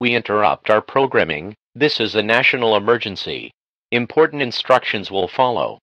We interrupt our programming. This is a national emergency. Important instructions will follow.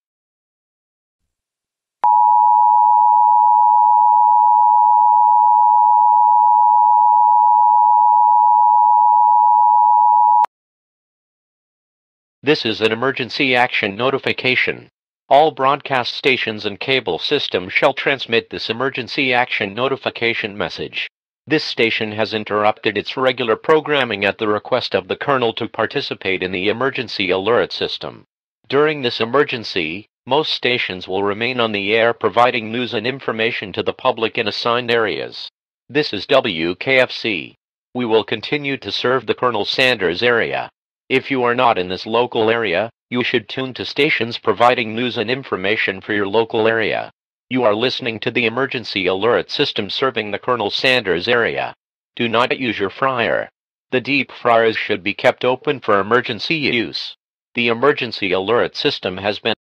This is an emergency action notification. All broadcast stations and cable systems shall transmit this emergency action notification message. This station has interrupted its regular programming at the request of the Colonel to participate in the emergency alert system. During this emergency, most stations will remain on the air providing news and information to the public in assigned areas. This is WKFC. We will continue to serve the Colonel Sanders area. If you are not in this local area, you should tune to stations providing news and information for your local area. You are listening to the emergency alert system serving the Colonel Sanders area. Do not use your fryer. The deep fryers should be kept open for emergency use. The emergency alert system has been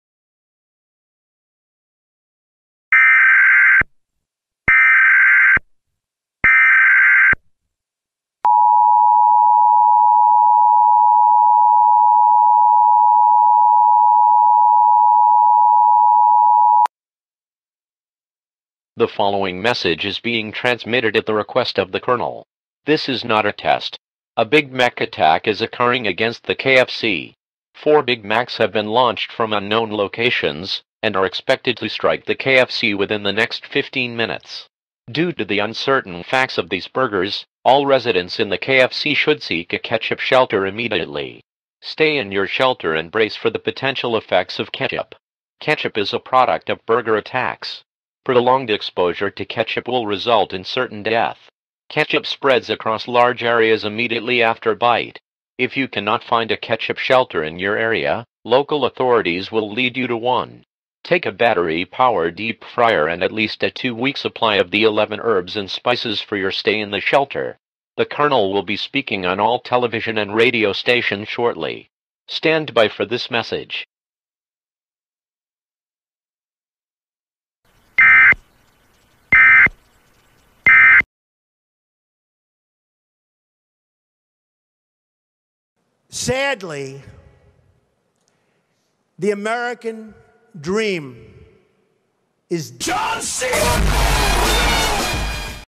The following message is being transmitted at the request of the Colonel. This is not a test. A Big Mac attack is occurring against the KFC. Four Big Macs have been launched from unknown locations and are expected to strike the KFC within the next 15 minutes. Due to the uncertain facts of these burgers, all residents in the KFC should seek a ketchup shelter immediately. Stay in your shelter and brace for the potential effects of ketchup. Ketchup is a product of burger attacks. Prolonged exposure to ketchup will result in certain death. Ketchup spreads across large areas immediately after bite. If you cannot find a ketchup shelter in your area, local authorities will lead you to one. Take a battery-powered deep fryer and at least a two-week supply of the 11 herbs and spices for your stay in the shelter. The Colonel will be speaking on all television and radio stations shortly. Stand by for this message. Sadly, the American dream is John Cena!